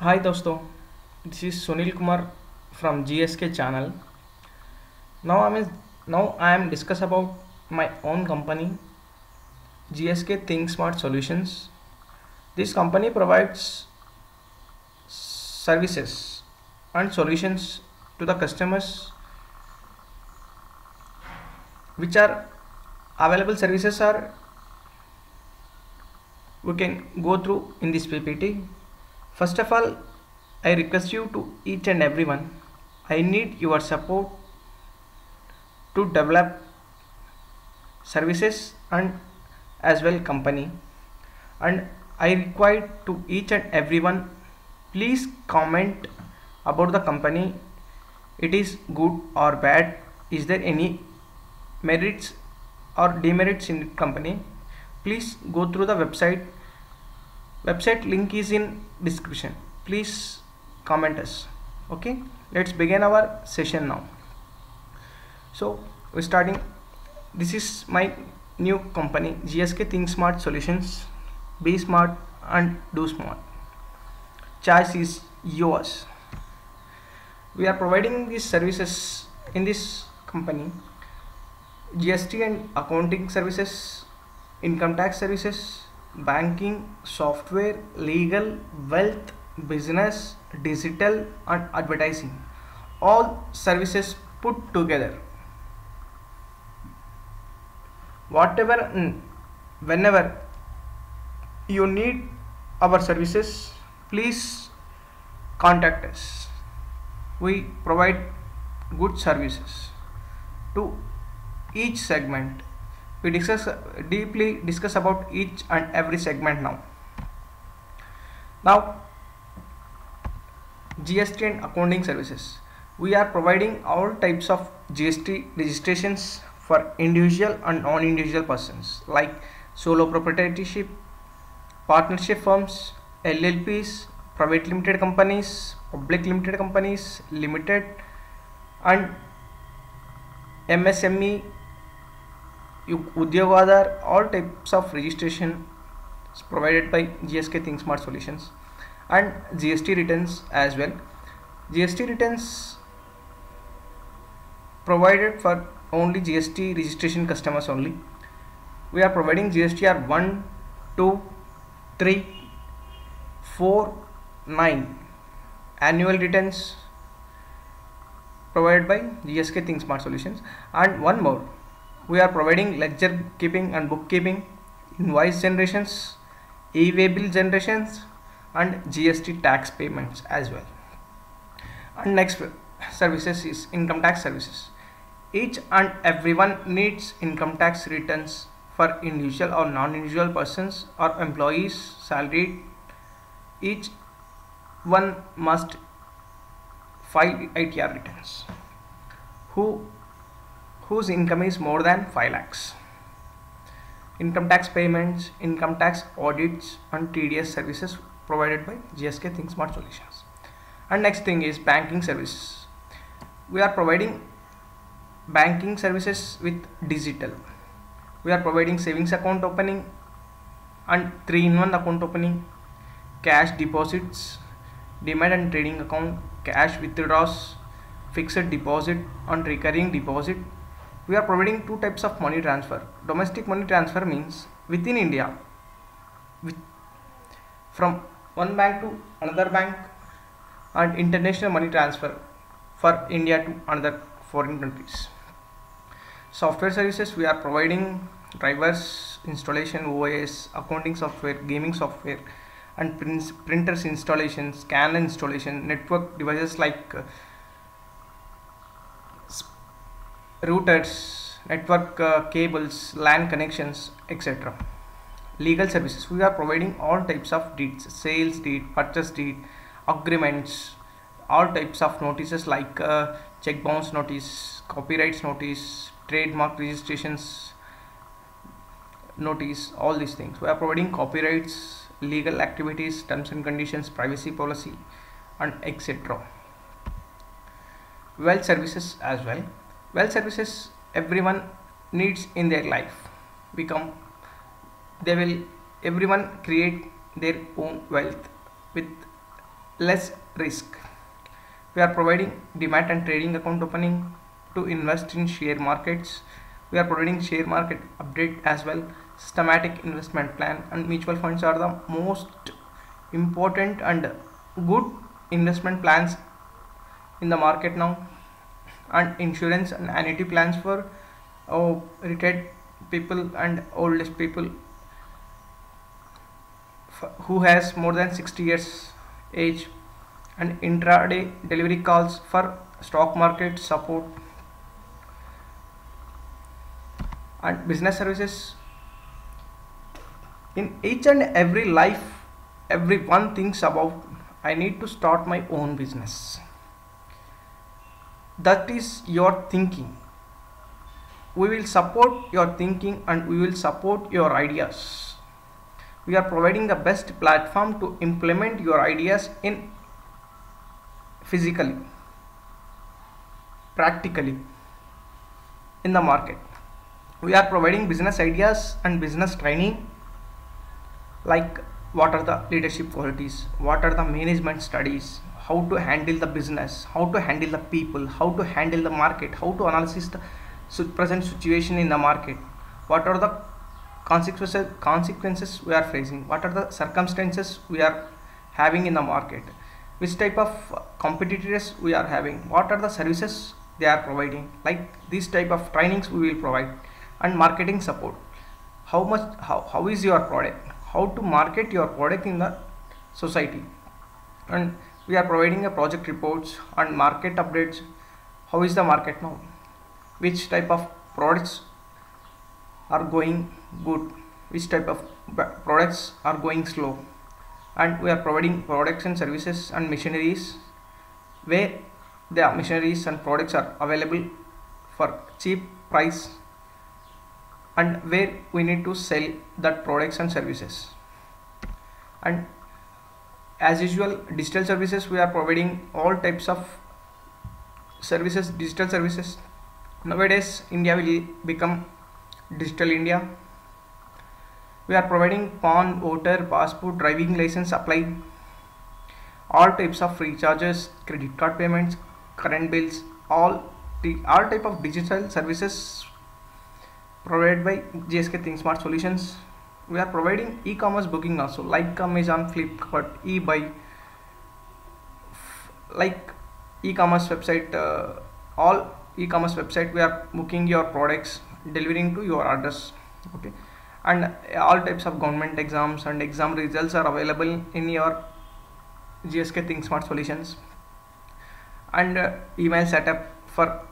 हाय दोस्तों this is Sunil Kumar from G S K channel now I mean now I am discuss about my own company G S K think smart solutions this company provides services and solutions to the customers which are available services are we can go through in this PPT first of all i request you to each and everyone i need your support to develop services and as well company. And i require to each and everyone please comment about the company. It is good or bad? Is there any merits or demerits in company? Please go through the website website link is in description. Please comment us. Okay? Let's begin our session now. So we're starting. This is my new company gsk think smart solutions. Be smart and do smart. Choice is yours. We are providing these services in this company. Gst and accounting services income tax services banking software legal wealth business digital and advertising. All services put together. Whatever whenever you need our services please contact us. We provide good services to each segment we discuss deeply discuss about each and every segment now. Now gst and accounting services. We are providing all types of gst registrations for individual and non-individual persons like solo proprietorship partnership firms llps private limited companies public limited companies limited and msme Udyog Aadhaar, all types of registration is provided by GSK Think Smart Solutions and GST returns as well. GST returns provided for only GST registration customers only. We are providing GSTR 1, 2, 3, 4, 9 annual returns provided by GSK Think Smart Solutions and one more we are providing ledger keeping and bookkeeping, invoice generations, e-way bill generations and GST tax payments as well. And next services is income tax services. Each and everyone needs income tax returns for individual or non-individual persons or employees salaried. Each one must file ITR returns. Who whose income is more than 5 lakhs. Income tax payments, income tax audits and TDS services provided by GSK Think Smart Solutions. And next thing is banking services. We are providing banking services with digital. We are providing savings account opening and 3-in-1 account opening, cash deposits, demat and trading account, cash withdrawals, fixed deposit and recurring deposit we are providing two types of money transfer. Domestic money transfer means within india from one bank to another bank and international money transfer for india to another foreign countries. Software services we are providing drivers installation os accounting software gaming software and printers installation scanner installation network devices like uh, routers, network uh, cables, LAN connections, etc. Legal services. We are providing all types of deeds, sales deed, purchase deed, agreements, all types of notices like uh, check bounce notice, copyrights notice, trademark registrations notice, all these things. We are providing copyrights, legal activities, terms and conditions, privacy policy, and etc. Well services as well well services everyone needs in their life. Become they will everyone create their own wealth with less risk. We are providing demat and trading account opening to invest in share markets. We are providing share market update as well. Systematic investment plan and mutual funds are the most important and good investment plans in the market now and insurance and annuity plans for oh, retired people and oldest people who has more than 60 years age and intraday delivery calls for stock market support and business services. In each and every life everyone thinks about i need to start my own business that is your thinking. We will support your thinking and we will support your ideas. We are providing the best platform to implement your ideas in physically practically in the market. We are providing business ideas and business training like what are the leadership qualities? What are the management studies? How to handle the business? How to handle the people? How to handle the market? How to analyze the present situation in the market? What are the consequences consequences we are facing? What are the circumstances we are having in the market? Which type of competitors we are having? What are the services they are providing? Like this type of trainings we will provide and marketing support. How much how, how is your product how to market your product in the society. And we are providing a project reports and market updates. How is the market now? Which type of products are going good? Which type of products are going slow? And we are providing products and services and machineries where the machineries and products are available for cheap price and where we need to sell that products and services. And as usual digital services we are providing all types of services digital services. Nowadays india will become digital india. We are providing PAN, voter, passport, driving license apply, all types of recharges, credit card payments, current bills, all the all type of digital services provided by GSK ThinkSmart Solutions. We are providing e-commerce booking also like Amazon, Flipkart, eBay, like e-commerce website, uh, all e-commerce website we are booking your products delivering to your address okay and all types of government exams and exam results are available in your GSK ThinkSmart solutions and uh, email setup for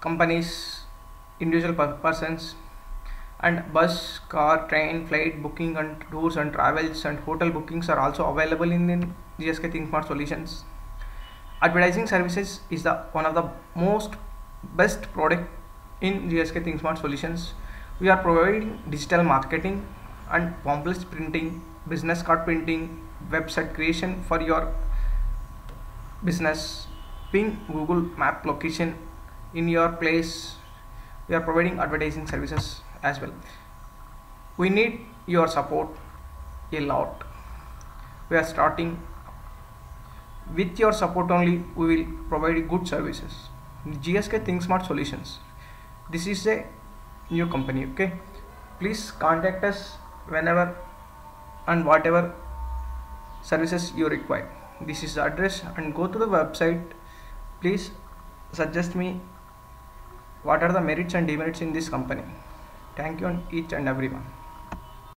companies individual persons and bus car train flight booking and tours and travels and hotel bookings are also available in, in GSK ThinkSmart solutions. Advertising services is the one of the most best product in GSK ThinkSmart solutions. We are providing digital marketing and pamphlets printing business card printing website creation for your business. Ping google map location in your place we are providing advertising services as well. We need your support a lot. We are starting. With your support only we will provide good services. Gsk think smart solutions. This is a new company okay? Please contact us whenever and whatever services you require. This is the address and go to the website. Please suggest me what are the merits and demerits in this company? Thank you on each and everyone